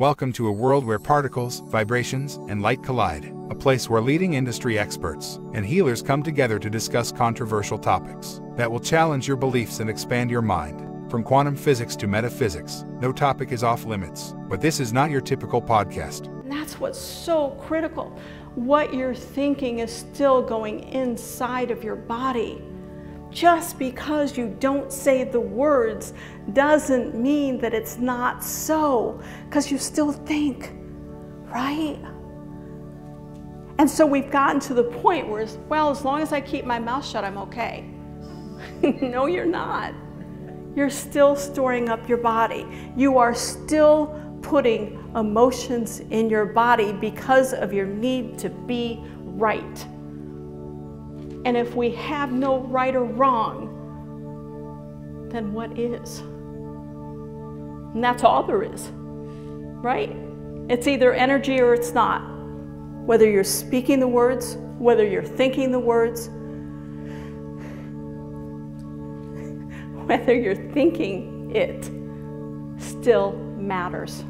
Welcome to a world where particles, vibrations, and light collide, a place where leading industry experts and healers come together to discuss controversial topics that will challenge your beliefs and expand your mind. From quantum physics to metaphysics, no topic is off limits. But this is not your typical podcast. That's what's so critical. What you're thinking is still going inside of your body. Just because you don't say the words doesn't mean that it's not so, because you still think, right? And so we've gotten to the point where, well, as long as I keep my mouth shut, I'm okay. no, you're not. You're still storing up your body. You are still putting emotions in your body because of your need to be right. And if we have no right or wrong, then what is? And that's all there is, right? It's either energy or it's not. Whether you're speaking the words, whether you're thinking the words, whether you're thinking it, still matters.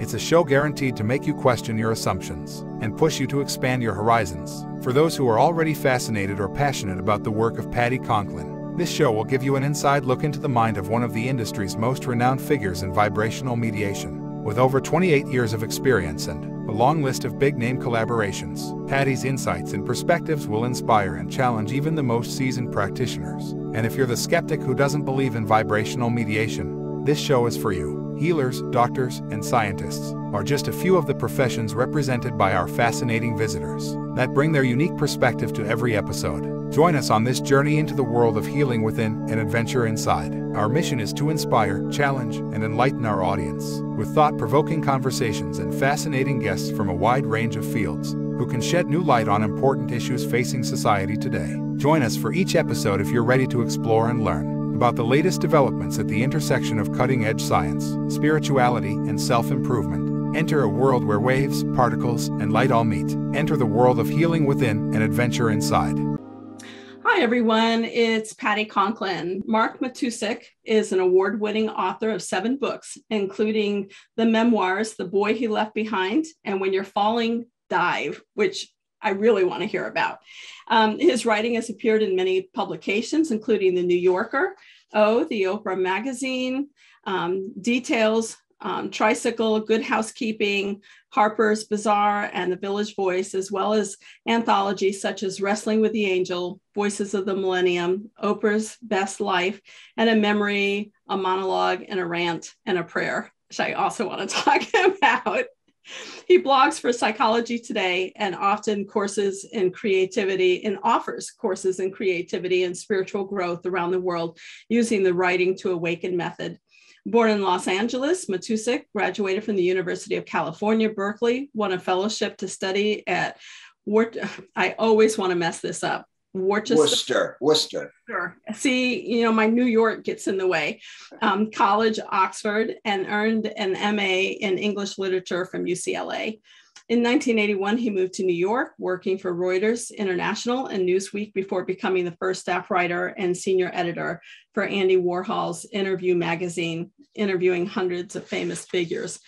It's a show guaranteed to make you question your assumptions and push you to expand your horizons. For those who are already fascinated or passionate about the work of Patti Conklin, this show will give you an inside look into the mind of one of the industry's most renowned figures in vibrational mediation. With over 28 years of experience and a long list of big name collaborations, Patti's insights and perspectives will inspire and challenge even the most seasoned practitioners. And if you're the skeptic who doesn't believe in vibrational mediation, this show is for you. Healers, doctors, and scientists are just a few of the professions represented by our fascinating visitors that bring their unique perspective to every episode. Join us on this journey into the world of healing within and adventure inside. Our mission is to inspire, challenge, and enlighten our audience with thought provoking conversations and fascinating guests from a wide range of fields who can shed new light on important issues facing society today. Join us for each episode if you're ready to explore and learn about the latest developments at the intersection of cutting edge science, spirituality, and self improvement. Enter a world where waves, particles, and light all meet. Enter the world of healing within and adventure inside. Hi, everyone. It's Patti Conklin. Mark Matousek is an award winning author of seven books, including the memoirs The Boy He Left Behind and When You're Falling, Dive, which I really want to hear about. Um, his writing has appeared in many publications, including The New Yorker, O, the Oprah Magazine, um, Details, um, Tricycle, Good Housekeeping, Harper's Bazaar, and The Village Voice, as well as anthologies such as Wrestling with the Angel, Voices of the Millennium, Oprah's Best Life, and a memory, a monologue, and a rant and a prayer, which I also want to talk about. He blogs for Psychology Today and often courses in creativity and offers courses in creativity and spiritual growth around the world using the Writing to Awaken method. Born in Los Angeles, Matousek graduated from the University of California, Berkeley, won a fellowship to study at I always want to mess this up. Worcester. Worcester. Worcester. Sure. See, you know, my New York gets in the way. Um, college, Oxford, and earned an MA in English literature from UCLA. In 1981, he moved to New York, working for Reuters International and Newsweek before becoming the first staff writer and senior editor for Andy Warhol's Interview magazine, interviewing hundreds of famous figures.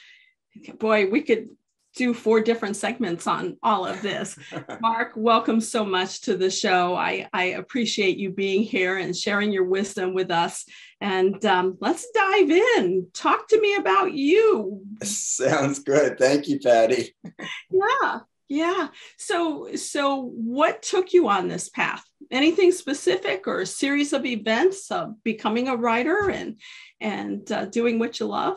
Boy, we could do four different segments on all of this. Mark, welcome so much to the show. I, I appreciate you being here and sharing your wisdom with us. And um, let's dive in. Talk to me about you. Sounds good. Thank you, Patti. yeah, yeah. So, so what took you on this path? Anything specific or a series of events of becoming a writer and and uh, doing what you love?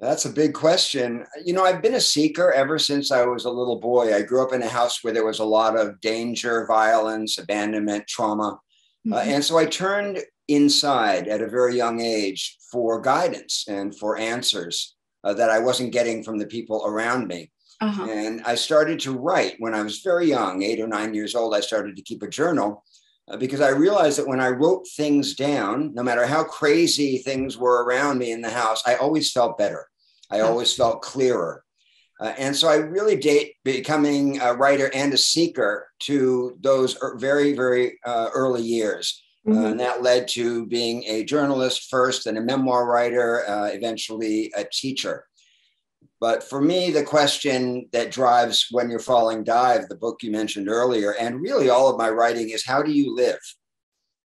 That's a big question. You know, I've been a seeker ever since I was a little boy. I grew up in a house where there was a lot of danger, violence, abandonment, trauma. Uh, mm-hmm. Uh, and so I turned inside at a very young age for guidance and for answers uh, that I wasn't getting from the people around me. Uh-huh. And I started to write when I was very young, eight or nine years old. I started to keep a journal uh, because I realized that when I wrote things down, no matter how crazy things were around me in the house, I always felt better. I always felt clearer. Uh, and so I really date becoming a writer and a seeker to those er, very, very uh, early years. Uh, mm-hmm. Uh, and that led to being a journalist first and a memoir writer, uh, eventually a teacher. But for me, the question that drives When You're Falling Dive, the book you mentioned earlier, and really all of my writing is how do you live?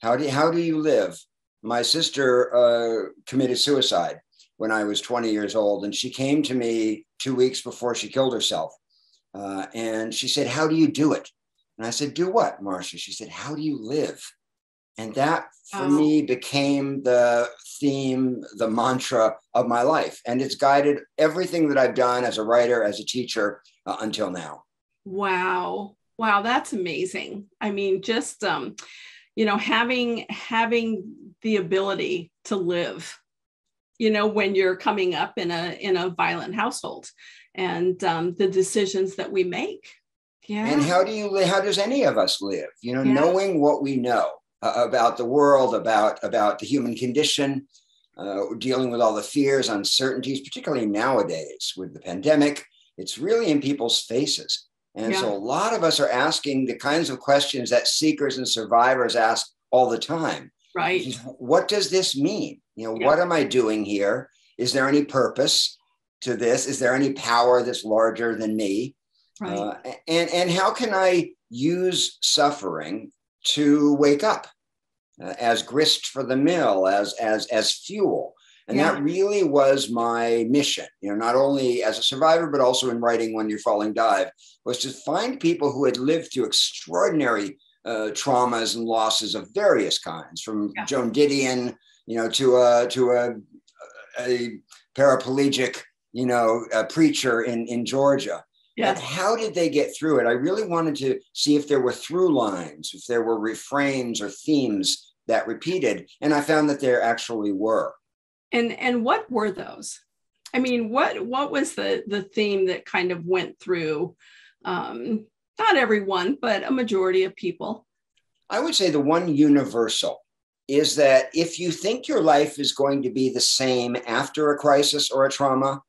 How do you, how do you live? My sister uh, committed suicide when I was 20 years old, and she came to me two weeks before she killed herself. Uh, and she said, How do you do it? And I said, Do what, Marcia? She said, How do you live? And that for oh. me became the theme, the mantra of my life. And it's guided everything that I've done as a writer, as a teacher uh, until now. Wow. Wow, that's amazing. I mean, just um, you know, having having the ability to live, you know, when you're coming up in a in a violent household and um, the decisions that we make. Yeah. And how do you how does any of us live? You know, yeah. knowing what we know uh, about the world, about about the human condition, uh, dealing with all the fears, uncertainties, particularly nowadays with the pandemic. It's really in people's faces. And yeah. so a lot of us are asking the kinds of questions that seekers and survivors ask all the time. Right. What does this mean? You know, yeah. what am I doing here? Is there any purpose to this? Is there any power that's larger than me? Right. Uh, and and how can I use suffering to wake up uh, as grist for the mill, as as as fuel. And yeah. that really was my mission, you know, not only as a survivor, but also in writing When You're Falling Dive, was to find people who had lived through extraordinary uh, traumas and losses of various kinds, from yeah. Joan Didion, you know, to a to a, a paraplegic, you know, a preacher in in Georgia, Yes. how did they get through it? I really wanted to see if there were through lines, if there were refrains or themes that repeated. And I found that there actually were. And and what were those? I mean, what what was the the theme that kind of went through um, not everyone, but a majority of people? I would say the one universal is that if you think your life is going to be the same after a crisis or a trauma,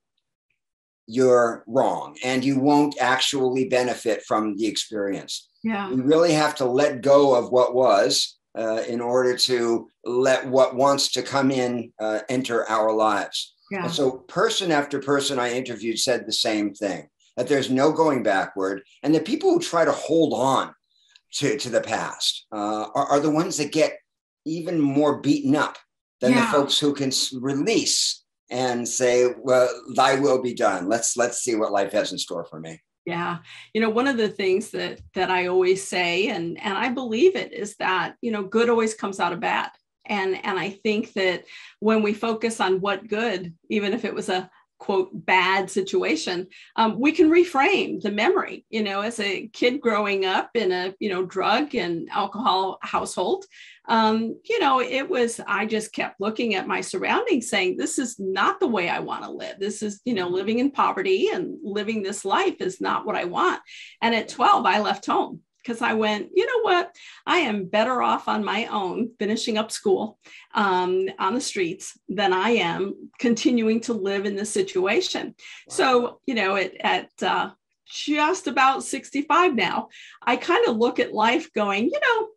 you're wrong and you won't actually benefit from the experience. Yeah. You really have to let go of what was uh, in order to let what wants to come in uh, enter our lives. Yeah. And so, person after person I interviewed said the same thing that there's no going backward. And the people who try to hold on to, to the past uh, are, are the ones that get even more beaten up than yeah. the folks who can release and say, well, thy will be done. Let's let's see what life has in store for me. Yeah. You know, one of the things that that I always say and and I believe it is that, you know, good always comes out of bad. And and I think that when we focus on what good, even if it was a quote bad situation um, we can reframe the memory you know as a kid growing up in a you know drug and alcohol household um, you know it was i just kept looking at my surroundings saying this is not the way i want to live. This is you know living in poverty and living this life is not what i want. And at 12 i left home because I went, you know what? I am better off on my own finishing up school um, on the streets than I am continuing to live in this situation. Wow. So, you know, it, at uh, just about 65 now, I kind of look at life going, you know,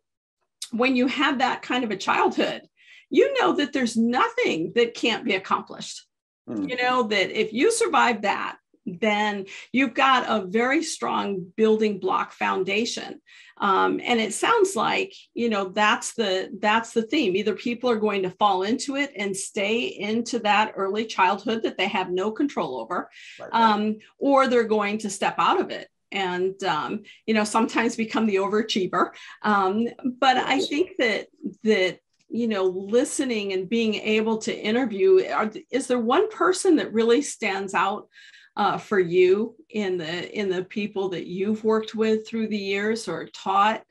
when you have that kind of a childhood, you know that there's nothing that can't be accomplished. Mm-hmm. You know, that if you survive that, then you've got a very strong building block foundation. Um, and it sounds like you know that's the that's the theme. Either people are going to fall into it and stay into that early childhood that they have no control over right, right. Um, or they're going to step out of it and um, you know sometimes become the overachiever. Um, but i think that that you know listening and being able to interview are, is there one person that really stands out uh, for you in the in the people that you've worked with through the years or taught?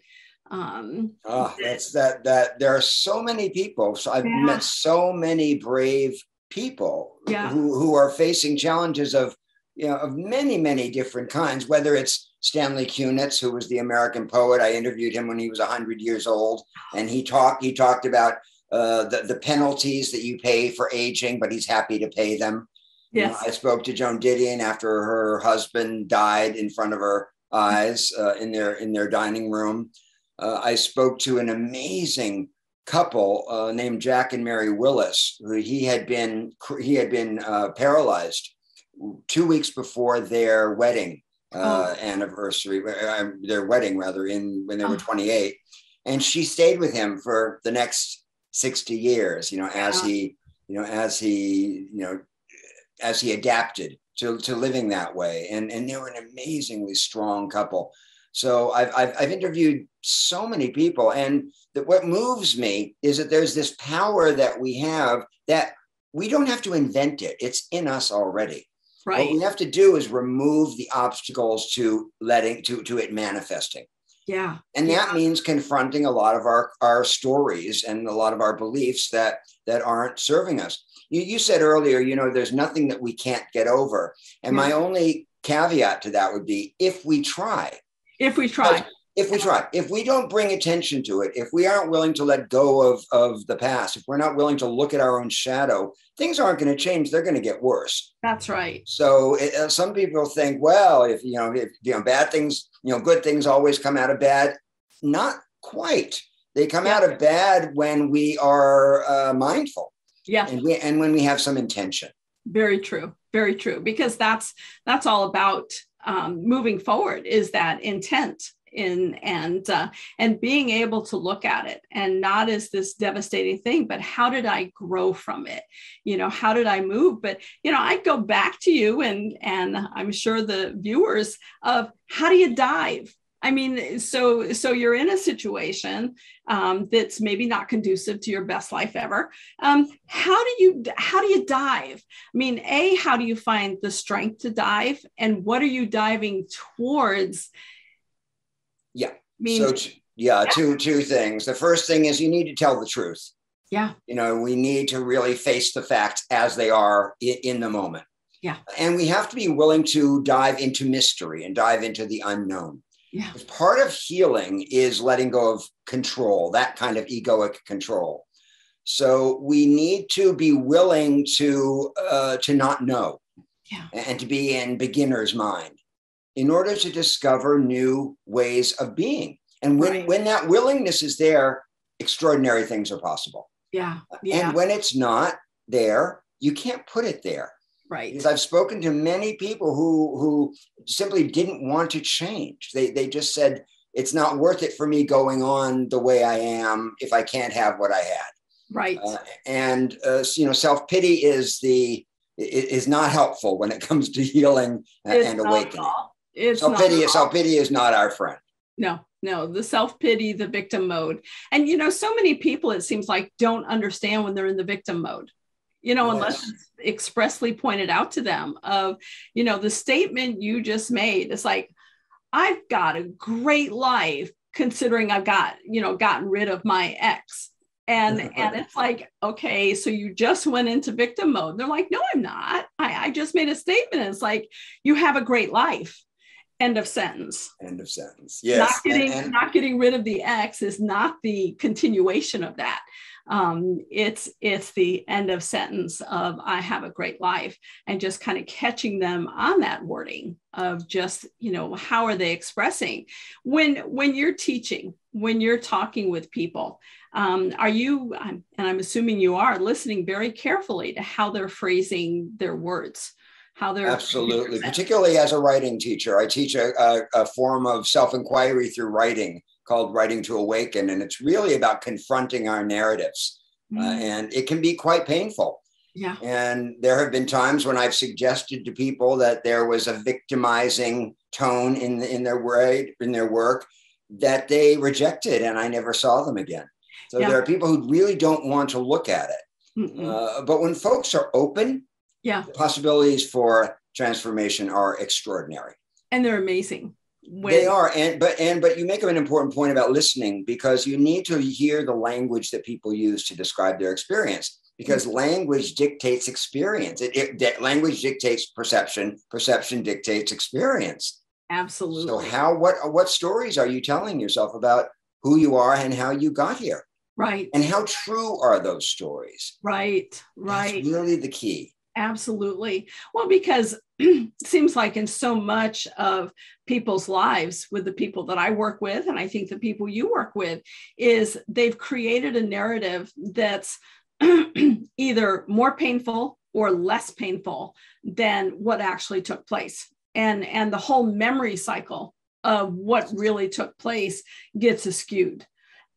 Um, oh, that's that that there are so many people. So I've yeah. met so many brave people yeah. who, who are facing challenges of you know of many many different kinds. Whether it's Stanley Kunitz, who was the American poet, I interviewed him when he was hundred years old, and he talked he talked about uh, the, the penalties that you pay for aging, but he's happy to pay them. Yes. You know, I spoke to Joan Didion after her husband died in front of her eyes uh, in their in their dining room. Uh, I spoke to an amazing couple uh, named Jack and Mary Willis, who he had been he had been uh, paralyzed two weeks before their wedding uh, Oh. anniversary, uh, their wedding rather, in when they were Oh. 28, and she stayed with him for the next 60 years. You know, as he, you know, as he, you know, as he adapted to, to living that way, and and they were an amazingly strong couple. So I've, I've, I've interviewed so many people, and that what moves me is that there's this power that we have that we don't have to invent it; it's in us already. Right. What we have to do is remove the obstacles to letting to to it manifesting, Yeah. and that Yeah. means confronting a lot of our our stories and a lot of our beliefs that that aren't serving us. You, you said earlier, you know, there's nothing that we can't get over, and my only caveat to that would be if we try If we try. if we try if we don't bring attention to it if we aren't willing to let go of of the past if we're not willing to look at our own shadow things aren't going to change they're going to get worse That's right. so it, uh, some people think well if you know if you know bad things you know good things always come out of bad. Not quite. They come Yeah. out of bad when we are uh, mindful. Yeah. and we and when we have some intention. Very true. Very true. Because that's that's all about um, moving forward is that intent in and uh, and being able to look at it and not as this devastating thing but how did i grow from it you know how did i move but you know i go back to you and and i'm sure the viewers of how do you dive I mean, so so you're in a situation um, that's maybe not conducive to your best life ever. Um, how do you how do you dive? I mean, a how do you find the strength to dive, and what are you diving towards? Yeah. I mean, so t- yeah two two things. The first thing is you need to tell the truth. Yeah, you know we need to really face the facts as they are in, in the moment. Yeah. and we have to be willing to dive into mystery and dive into the unknown. Yeah, part of healing is letting go of control that kind of egoic control. So we need to be willing to uh, to not know Yeah. and to be in beginner's mind in order to discover new ways of being and when Right. when that willingness is there extraordinary things are possible yeah, yeah. and when it's not there, you can't put it there. right. Because I've spoken to many people who who simply didn't want to change. They they just said it's not worth it for me going on the way I am if I can't have what I had. Right. Uh, and uh, you know, self pity is the is not helpful when it comes to healing and, It's and awakening. all. It's self pity. self pity is not our friend. No, no, the self pity, the victim mode. And, you know, so many people, it seems like, don't understand when they're in the victim mode, you know, unless it's expressly pointed out to them of, you know, the statement you just made. It's like, I've got a great life considering I've got, you know, gotten rid of my ex. And, and it's like, okay, so you just went into victim mode. They're like, no, I'm not. I, I just made a statement. It's like, you have a great life. End of sentence End of sentence. not Yes. and- getting and- not getting rid of the x is not the continuation of that um, it's it's the end of sentence of i have a great life and just kind of catching them on that wording of just you know how are they expressing when when you're teaching when you're talking with people um, are you and i'm assuming you are listening very carefully to how they're phrasing their words how they're Absolutely, particularly as a writing teacher. I teach a, a, a form of self inquiry through writing called Writing to Awaken. And it's really about confronting our narratives. Uh, Mm, and it can be quite painful. yeah And there have been times when I've suggested to people that there was a victimizing tone in, in their word, in their work that they rejected, and I never saw them again. So Yeah. there are people who really don't want to look at it. Uh, but when folks are open, yeah the possibilities for transformation are extraordinary. and they're amazing. When, they are, and but and but you make an important point about listening because you need to hear the language that people use to describe their experience because mm-hmm. language dictates experience. It, it that language dictates perception. Perception dictates experience. Absolutely. So how what what stories are you telling yourself about who you are and how you got here, right, and how true are those stories? right, right. That's really the key. Absolutely. Well, because it seems like in so much of people's lives with the people that I work with, and I think the people you work with, is they've created a narrative that's either more painful or less painful than what actually took place and and the whole memory cycle of what really took place gets skewed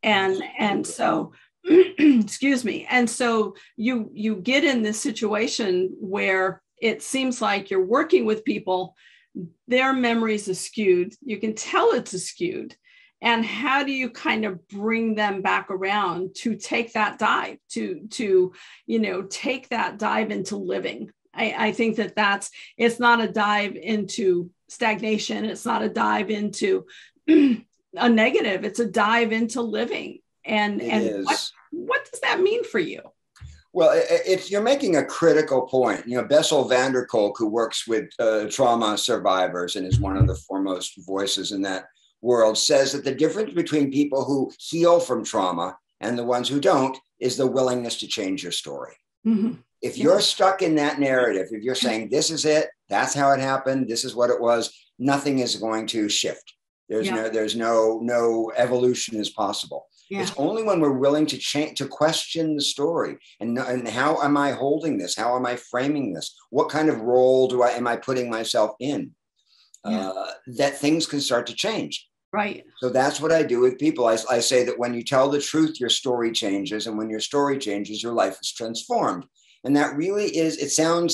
and and so excuse me. And so you you get in this situation where it seems like you're working with people their memories are skewed you can tell it's skewed. And how do you kind of bring them back around to take that dive to to you know take that dive into living? I, I think that that's it's not a dive into stagnation. It's not a dive into a negative. It's a dive into living and It and what, is. what does that mean for you Well, it's you're making a critical point. You know, Bessel van der Kolk, who works with uh, trauma survivors and is one of the foremost voices in that world, says that the difference between people who heal from trauma and the ones who don't is the willingness to change your story. Mhm. If you're stuck in that narrative, if you're saying this is it, that's how it happened, this is what it was, nothing is going to shift. There's Yeah. no, there's no, no evolution is possible. Yeah It's only when we're willing to change, to question the story, and and how am I holding this? How am I framing this? What kind of role do I am I putting myself in? Yeah. Uh, that things can start to change. right So that's what I do with people. I, I say that when you tell the truth, your story changes, and when your story changes, your life is transformed. And that really is. It sounds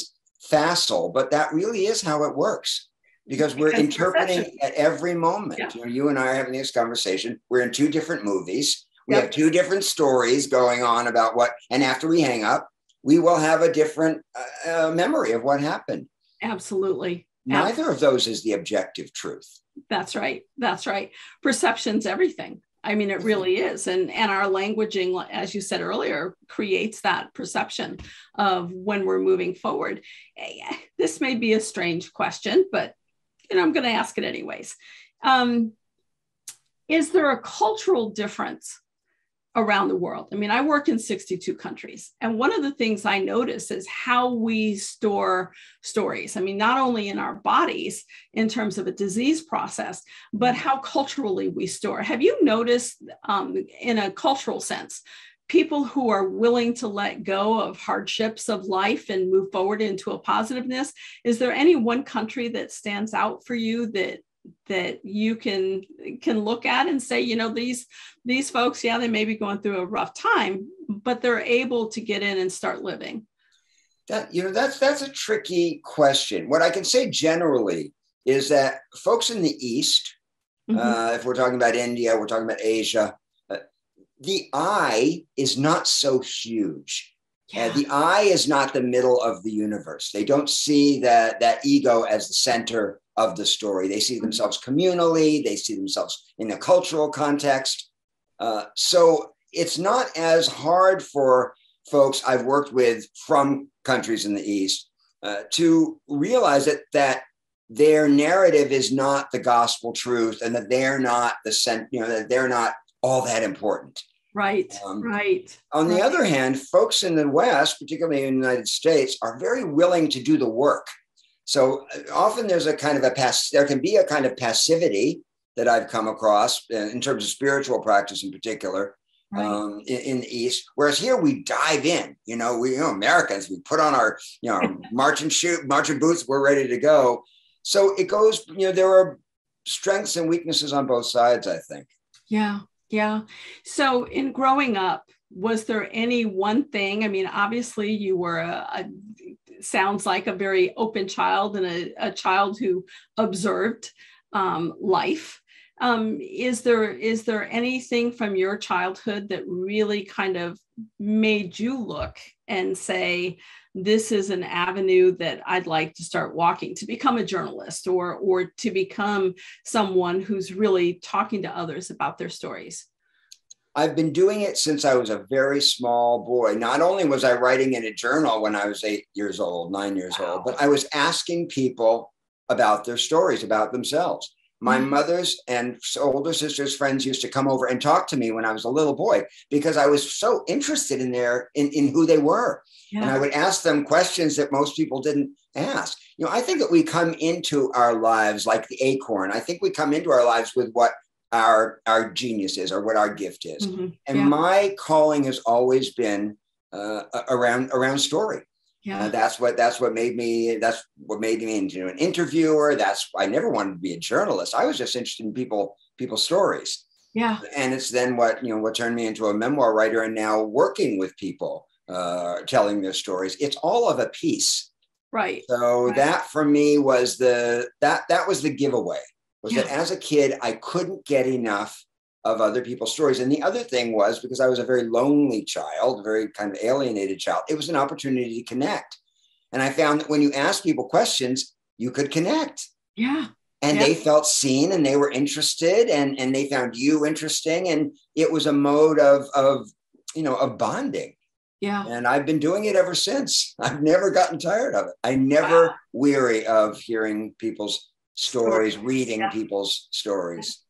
facile, but that really is how it works. Because we're Because interpreting at every moment. Yeah. You know, you and I are having this conversation. We're in two different movies. We Yep. have two different stories going on about what, and after we hang up, we will have a different uh, uh, memory of what happened. absolutely Neither of those is the objective truth. That's right. That's right. Perception's everything. I mean, it really is. And, and our languaging, as you said earlier, creates that perception of when we're moving forward. This may be a strange question, but you know, I'm going to ask it anyways. Um, is there a cultural difference around the world? I mean, I work in 62 countries, and one of the things I notice is how we store stories. I mean, not only in our bodies in terms of a disease process, but how culturally we store. Have you noticed, um, in a cultural sense, people who are willing to let go of hardships of life and move forward into a positiveness? Is there any one country that stands out for you that? That you can can look at and say you know these these folks yeah they may be going through a rough time but they're able to get in and start living That you know that's that's a tricky question. What I can say generally is that folks in the East, Mhm. uh, if we're talking about India, we're talking about Asia, uh, the I is not so huge. Uh, the I is not the middle of the universe. They don't see that that ego as the center of the story. They see themselves communally. They see themselves in a cultural context. Uh, so it's not as hard for folks I've worked with from countries in the East uh, to realize that that their narrative is not the gospel truth, and that they're not the cent- you know that they're not all that important. right um, right On the Right. other hand, folks in the West, particularly in the United States, are very willing to do the work. So uh, often there's a kind of a pass, there can be a kind of passivity that I've come across uh, in terms of spiritual practice in particular right um, in, in the East. Whereas here we dive in, you know, we, you know, Americans, we put on our, you know, marching shoe, marching boots, we're ready to go. So it goes, you know, there are strengths and weaknesses on both sides, I think. Yeah, yeah. So, in growing up, was there any one thing? I mean, obviously, you were a, a sounds like a very open child and a, a child who observed um, life. Um, is there is there anything from your childhood that really kind of made you look and say, this is an avenue that I'd like to start walking to become a journalist or or to become someone who's really talking to others about their stories. I've been doing it since I was a very small boy. Not only was I writing in a journal when I was eight years old, nine years Wow. old, but I was asking people about their stories, about themselves. My Mhm. mother's and older sister's friends used to come over and talk to me when I was a little boy because I was so interested in their in, in who they were. And I would ask them questions that most people didn't ask. You know, I think that we come into our lives like the acorn. I think we come into our lives with what our our genius is or what our gift is. Mhm. And Yeah. my calling has always been uh, around around story. Yeah. Uh, that's what that's what made me that's what made me into an interviewer. That's I never wanted to be a journalist. I was just interested in people people's stories. Yeah. And it's then what you know what turned me into a memoir writer and now working with people uh, telling their stories. It's all of a piece. Right. So right. that for me was the that that was the giveaway. Was Yeah. that as a kid I couldn't get enough of other people's stories. And the other thing was because I was a very lonely child, very kind of alienated child, it was an opportunity to connect. And I found that when you ask people questions, you could connect. Yeah. And Yeah. they felt seen and they were interested and, and they found you interesting. And it was a mode of, of you know, of bonding. Yeah. And I've been doing it ever since. I've never gotten tired of it. I never Wow. weary of hearing people's stories, Stories, reading yeah. people's stories.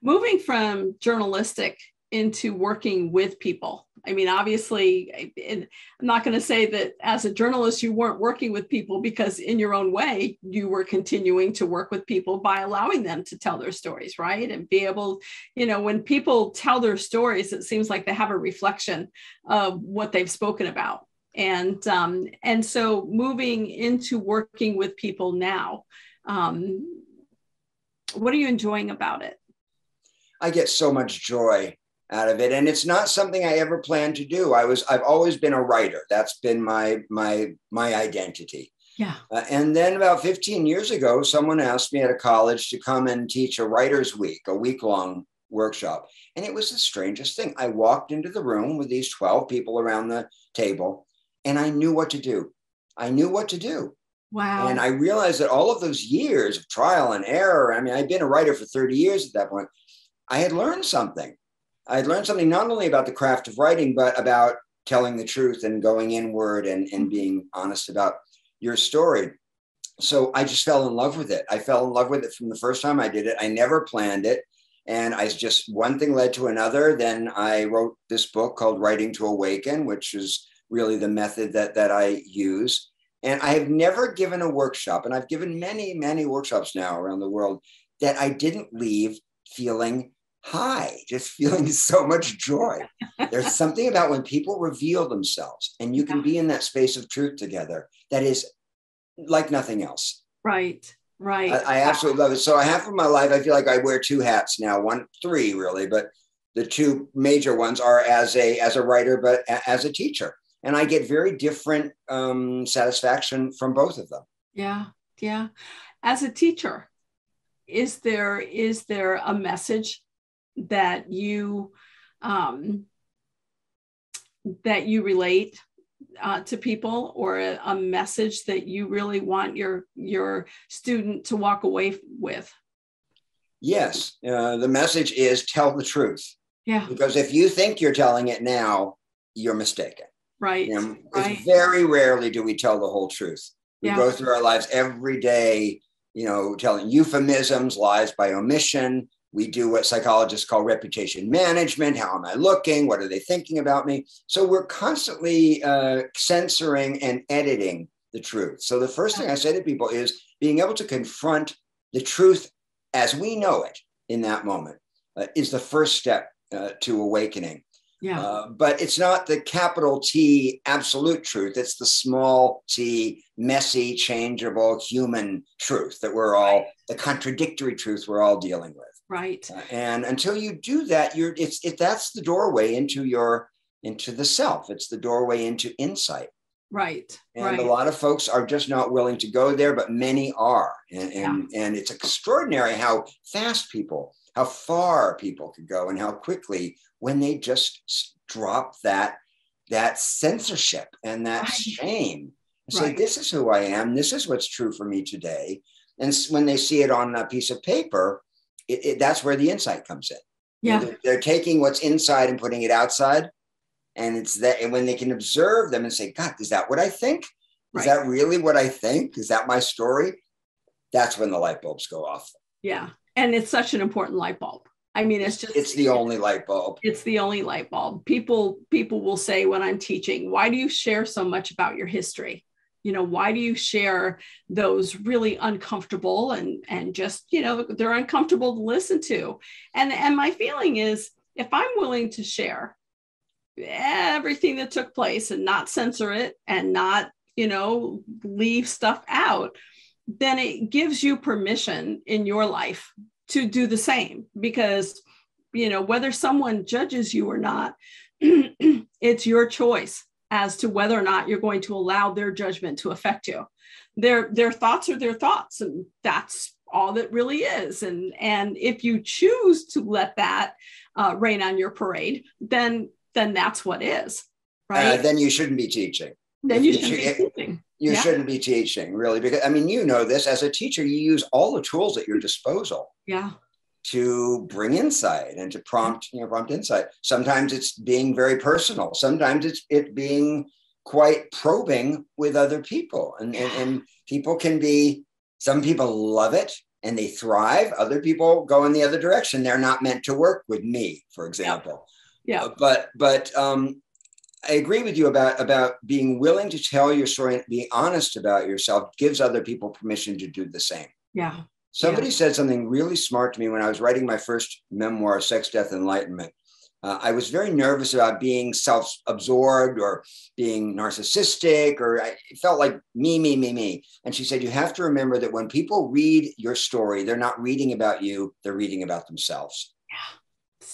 moving from journalistic into working with people i mean obviously i'm not going to say that as a journalist you weren't working with people because in your own way you were continuing to work with people by allowing them to tell their stories right and be able you know when people tell their stories it seems like they have a reflection of what they've spoken about and um, and so moving into working with people now um, what are you enjoying about it I get so much joy out of it. And it's not something I ever planned to do. I was, I've always been a writer. That's been my, my, my identity. yeah Uh, and then about 15 years ago, someone asked me at a college to come and teach a writer's week, a week long workshop. And it was the strangest thing. I walked into the room with these 12 people around the table and I knew what to do. I knew what to do. Wow And I realized that all of those years of trial and error, I mean, I'd been a writer for 30 years at that point. I had learned something. I had learned something not only about the craft of writing, but about telling the truth and going inward and, and mm-hmm. being honest about your story. So I just fell in love with it. I fell in love with it from the first time I did it. I never planned it. And I just, one thing led to another. Then I wrote this book called Writing to Awaken, which is really the method that, that I use. And I have never given a workshop, and I've given many, many workshops now around the world that I didn't leave feeling high, just feeling so much joy. There's something about when people reveal themselves and you can be in that space of truth together that is like nothing else. right right I, I absolutely love it. So I have in my life, I feel like I wear two hats now, one, three really, but the two major ones are as a as a writer, but as a teacher. And I get very different um, satisfaction from both of them. yeah yeah as a teacher is there is there a message that you um, that you relate uh, to people or a, a message that you really want your your student to walk away with Yes, uh, the message is tell the truth. yeah Because if you think you're telling it now, you're mistaken. Right You know, right very rarely do we tell the whole truth. We Yeah. go through our lives every day, you know, telling euphemisms, lies by omission. We do what psychologists call reputation management. How am I looking? What are they thinking about me? So we're constantly uh, censoring and editing the truth. So the first thing I say to people is being able to confront the truth as we know it in that moment uh, is the first step uh, to awakening. Yeah Uh, but it's not the capital T absolute truth. It's the small t, messy, changeable human truth that we're all, the contradictory truth we're all dealing with. right Uh, and until you do that, you're it's it that's the doorway into your into the self. It's the doorway into insight. right And right a lot of folks are just not willing to go there, but many are. And, and, and it's extraordinary how fast people, how far people could go and how quickly when they just drop that, that censorship and that Right. shame. and Say, Right. this is who I am. This is what's true for me today. And when they see it on a piece of paper, it, it, that's where the insight comes in. yeah They're, they're taking what's inside and putting it outside. And it's that and when they can observe them and say, God, is that what I think? Is Right. that really what I think? Is that my story? That's when the light bulbs go off. yeah and it's such an important light bulb i mean it's just It's the only light bulb. it's the only light bulb. People people will say when i'm teaching why do you share so much about your history? You know why do you share those really uncomfortable and and just you know they're uncomfortable to listen to? And and my feeling is if i'm willing to share everything that took place and not censor it and not you know, leave stuff out, then it gives you permission in your life to do the same because, you know, whether someone judges you or not, it's your choice as to whether or not you're going to allow their judgment to affect you. Their their thoughts are their thoughts, and that's all that really is. And and if you choose to let that uh, rain on your parade, then then that's what is. Uh, right. Uh, then you shouldn't be teaching. Then you, you shouldn't should, be teaching. You yeah. shouldn't be teaching, really, because I mean, you know this as a teacher, you use all the tools at your disposal. Yeah to bring insight and to prompt you know prompt insight sometimes it's being very personal sometimes it's it being quite probing with other people and, and, and people can be some people love it and they thrive other people go in the other direction they're not meant to work with me for example yeah, yeah. But but um I agree with you about about being willing to tell your story and be honest about yourself gives other people permission to do the same. Yeah. Somebody yeah. said something really smart to me when I was writing my first memoir, Sex, Death, Enlightenment. Uh, I was very nervous about being self absorbed or being narcissistic, or I felt like me, me, me, me. And she said, You have to remember that when people read your story, they're not reading about you, they're reading about themselves.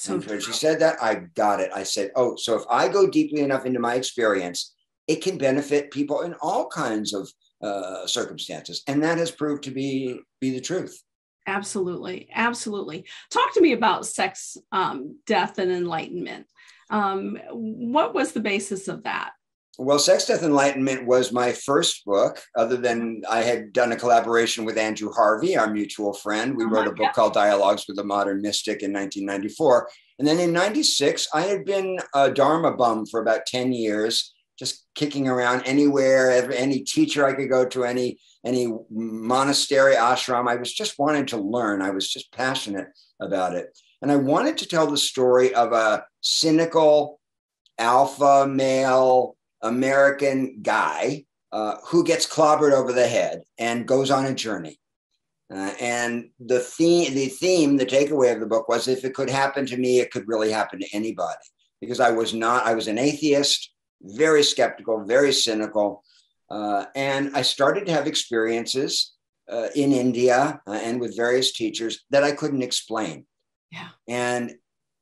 So and when she said that, I got it. I said, Oh, so if I go deeply enough into my experience, it can benefit people in all kinds of uh, circumstances, and that has proved to be be the truth. Absolutely, absolutely. Talk to me about sex, um, death, and enlightenment. Um, what was the basis of that? Well, Sex, Death, Enlightenment was my first book, other than I had done a collaboration with Andrew Harvey, our mutual friend. We uh-huh, wrote a book yeah. called Dialogues with a Modern Mystic in 1994. And then in 96, I had been a Dharma bum for about 10 years just kicking around anywhere, any teacher I could go to, any any monastery, ashram. I was just wanting to learn. I was just passionate about it. And I wanted to tell the story of a cynical alpha male American guy uh, who gets clobbered over the head and goes on a journey. Uh, and the theme, the theme, the takeaway of the book was if it could happen to me, it could really happen to anybody. Because I was not, I was an atheist very skeptical, very cynical. Uh, and I started to have experiences uh, in India uh, and with various teachers that I couldn't explain. Yeah. And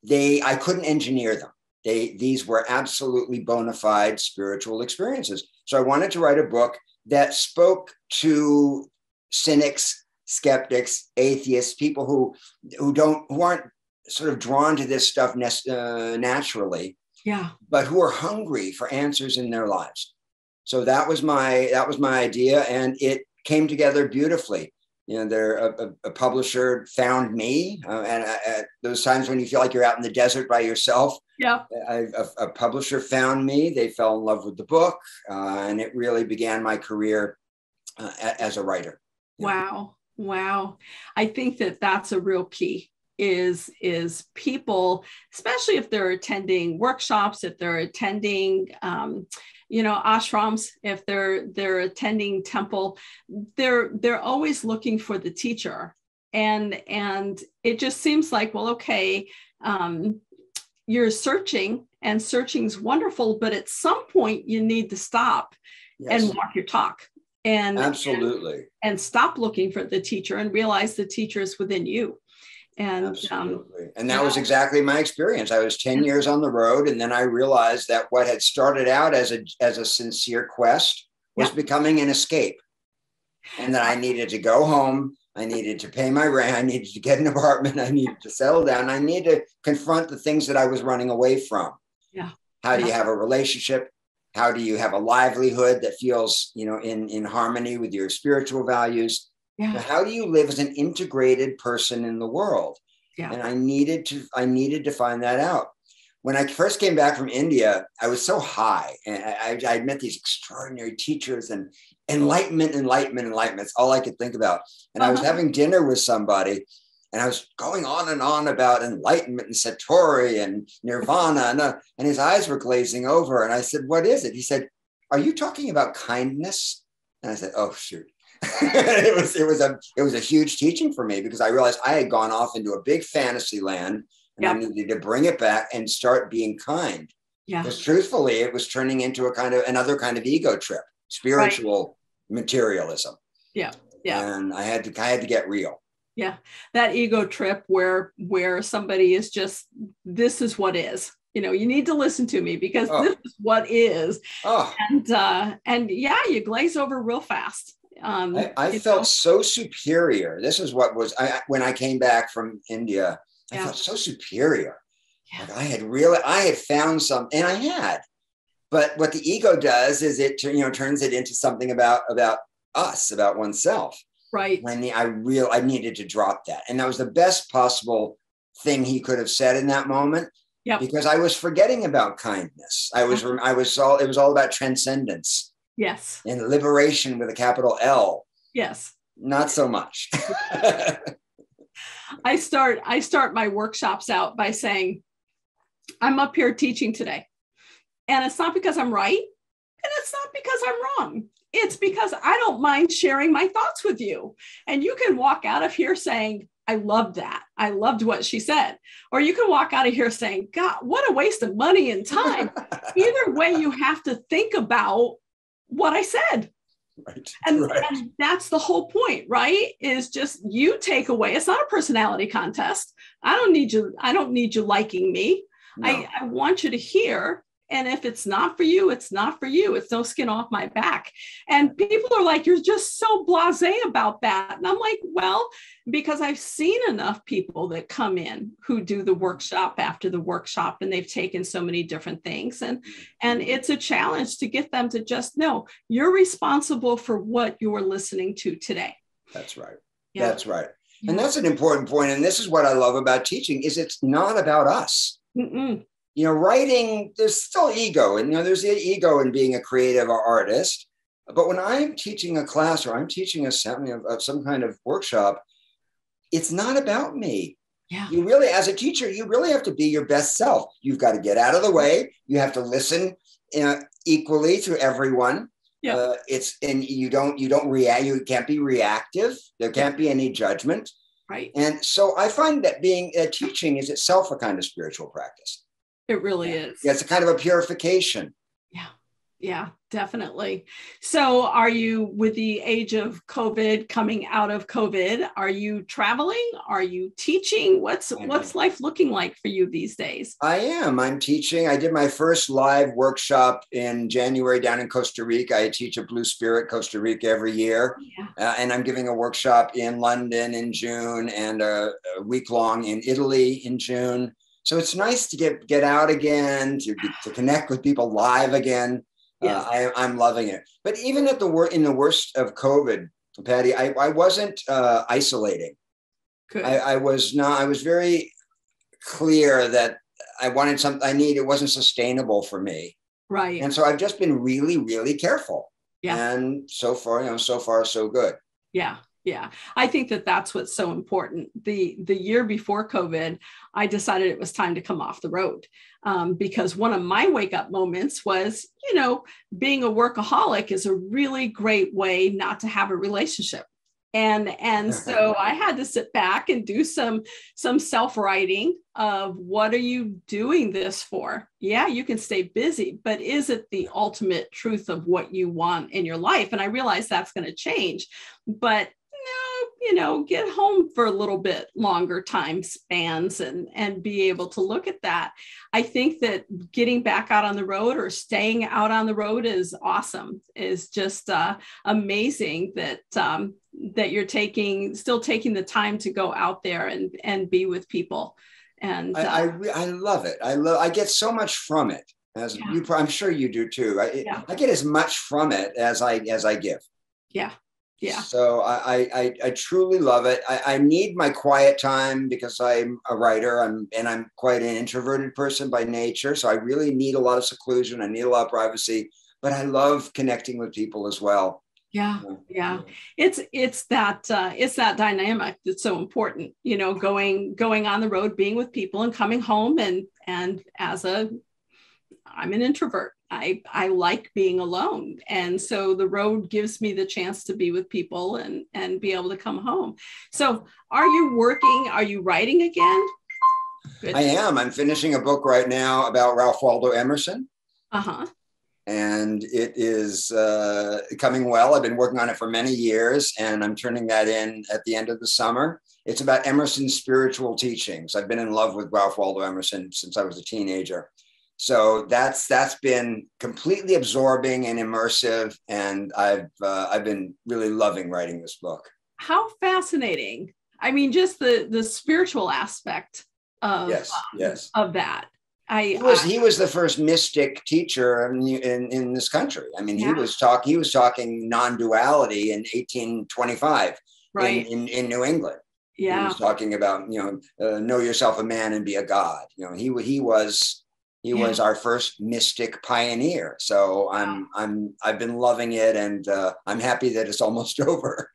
they, I couldn't engineer them. They, these were absolutely bona fide spiritual experiences. So I wanted to write a book that spoke to cynics, skeptics, atheists, people who, who don't, who aren't sort of drawn to this stuff uh, naturally, yeah. but who are hungry for answers in their lives. So that was my that was my idea and it came together beautifully. You know there a, a publisher found me uh, and at those times when you feel like you're out in the desert by yourself yeah. A, a, publisher found me they fell in love with the book uh, and it really began my career uh, as a writer. Wow wow. I think that that's a real key is is people especially if they're attending workshops if they're attending um, you know ashrams if they're they're attending temple they're they're always looking for the teacher. And and it just seems like well okay um, you're searching and searching is wonderful but at some point you need to stop yes. and walk your talk and absolutely and, and stop looking for the teacher and realize the teacher is within you and um, Absolutely. Um, and that was exactly my experience. I was 10 years on the road and then I realized that what had started out as a as a sincere quest was yeah. becoming an escape. And that I needed to go home, I needed to pay my rent, I needed to get an apartment, I needed to settle down, I needed to confront the things that I was running away from. Yeah. How do you have a relationship? How do you have a livelihood that feels, you know, in in harmony with your spiritual values? Yeah. how do you live as an integrated person in the world? Yeah. And I needed to I needed to find that out. When I first came back from India, I was so high, and I, I, met these extraordinary teachers and enlightenment, enlightenment, enlightenment. That's all I could think about. And uh-huh. I was uh-huh. having dinner with somebody, and I was going on and on about enlightenment and satori and nirvana, and, uh, and his eyes were glazing over. And I said, "What is it?" He said, "Are you talking about kindness?" And I said, "Oh shoot." it was it was a it was a huge teaching for me because I realized I had gone off into a big fantasy land and. I needed to bring it back and start being kind. Yeah. Because truthfully, it was turning into a kind of another kind of ego trip. spiritual. Materialism. Yeah. Yeah. And I had to I had to get real. Yeah. That ego trip where where somebody is just this is what is. You know, you need to listen to me because oh. this is what is. Oh. And uh and yeah, you glaze over real fast. Um, I, I felt know. so superior. This is what was I when I came back from India. I yeah. felt so superior. Yeah. Like I had really, I had found some, and I had. But what the ego does is it, you know, turns it into something about about us, about oneself. Right. When the, I real, I needed to drop that, and that was the best possible thing he could have said in that moment. Yeah. Because I was forgetting about kindness. I was, I was all, it was all about transcendence. Yes. And liberation with a capital L. Yes. Not so much. I start I start my workshops out by saying I'm up here teaching today. And it's not because I'm right and it's not because I'm wrong. It's because I don't mind sharing my thoughts with you. And you can walk out of here saying, I loved that. I loved what she said. Or you can walk out of here saying, God, what a waste of money and time. Either way, you have to think about what I said. Right. And, right. and, that's the whole point, right? Is just you take away. It's not a personality contest. I don't need you. I don't need you liking me. No. I, I want you to hear and if it's not for you, it's not for you. It's no skin off my back. And people are like, you're just so blase about that. And I'm like, well, because I've seen enough people that come in who do the workshop after the workshop and they've taken so many different things. And, and it's a challenge to get them to just know you're responsible for what you're listening to today. That's right. Yeah. That's right. Yeah. And that's an important point. And this is what I love about teaching is it's not about us. Mm-mm you know, writing, there's still ego, and you know, there's the ego in being a creative artist. But when I'm teaching a class or I'm teaching a something of, of some kind of workshop, it's not about me. Yeah. You really, as a teacher, you really have to be your best self. You've got to get out of the way. You have to listen uh, equally to everyone. Yeah. Uh, it's and you don't you don't react. You can't be reactive. There can't be any judgment. Right. And so I find that being uh, teaching is itself a kind of spiritual practice. It really yeah. is. Yeah, it's a kind of a purification. Yeah. Yeah, definitely. So, are you with the age of COVID, coming out of COVID, are you traveling? Are you teaching? What's what's life looking like for you these days? I am. I'm teaching. I did my first live workshop in January down in Costa Rica. I teach a Blue Spirit Costa Rica every year, yeah. uh, and I'm giving a workshop in London in June and a, a week long in Italy in June. So it's nice to get get out again, to, to connect with people live again. Uh, yes. Uh, I, am loving it. But even at the wor- in the worst of COVID, Patti, I, I wasn't uh, isolating. I, I was not. I was very clear that I wanted something. I need. It wasn't sustainable for me. Right. And so I've just been really, really careful. Yeah. And so far, you know, so far so good. Yeah yeah i think that that's what's so important. The the year before covid i decided it was time to come off the road um, because one of my wake up moments was you know being a workaholic is a really great way not to have a relationship. And and so i had to sit back and do some some self writing of what are you doing this for? Yeah you can stay busy but is it the ultimate truth of what you want in your life? And i realize that's going to change but you know get home for a little bit longer time spans and and be able to look at that. I think that getting back out on the road or staying out on the road is awesome. Is just uh, amazing that um, that you're taking still taking the time to go out there and and be with people. And uh, I, I, I love it. I love i get so much from it as yeah. you i'm sure you do too. I, yeah. I get as much from it as i as i give. Yeah yeah. So i i i truly love it. I, I need my quiet time because i'm a writer. I'm and i'm quite an introverted person by nature. So i really need a lot of seclusion. I need a lot of privacy but i love connecting with people as well. Yeah. Yeah. It's it's that uh, it's that dynamic that's so important you know going going on the road being with people and coming home and and as a i'm an introvert I I like being alone, and so the road gives me the chance to be with people and and be able to come home. So, are you working? Are you writing again? Good. I am. I'm finishing a book right now about Ralph Waldo Emerson. Uh huh. and it is uh, coming well. I've been working on it for many years, and I'm turning that in at the end of the summer. It's about Emerson's spiritual teachings. I've been in love with Ralph Waldo Emerson since I was a teenager. So that's that's been completely absorbing and immersive, and I've uh, I've been really loving writing this book. How fascinating! I mean, just the the spiritual aspect of yes, um, yes. of that. I he was he was the first mystic teacher in in, in this country. I mean, yeah. he was talking he was talking non-duality in 1825 right. in, in, in New England. Yeah, he was talking about you know uh, know yourself a man and be a god. You know, he he was he yeah. was our first mystic pioneer. So I'm I'm I've been loving it, and uh, I'm happy that it's almost over.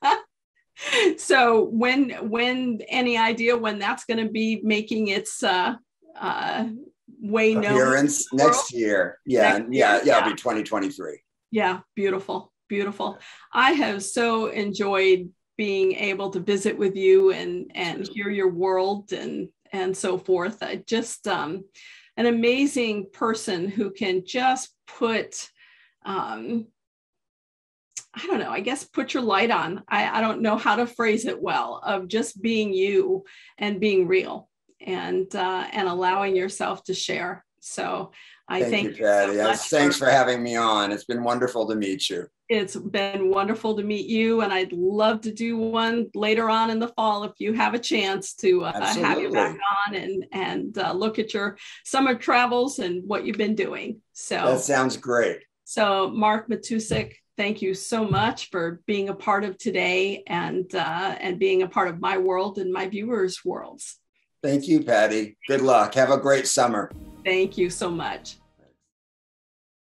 so when when any idea when that's going to be making its uh, uh, way known appearance next year? Yeah, next yeah, year. yeah, It'll be 2023. Yeah, beautiful, beautiful. I have so enjoyed being able to visit with you and and hear your world and and so forth. I just um, an amazing person who can just put um, I don't know, I guess put your light on. I, I don't know how to phrase it well of just being you and being real and uh, and allowing yourself to share. So I thank, thank you, Patti. So thanks for, for having me on. It's been wonderful to meet you. It's been wonderful to meet you, and I'd love to do one later on in the fall if you have a chance to uh, have you back on and and uh, look at your summer travels and what you've been doing. So that sounds great. So Mark Matousek, thank you so much for being a part of today and uh, and being a part of my world and my viewers' worlds. Thank you, Patti. Good luck. Have a great summer. Thank you so much.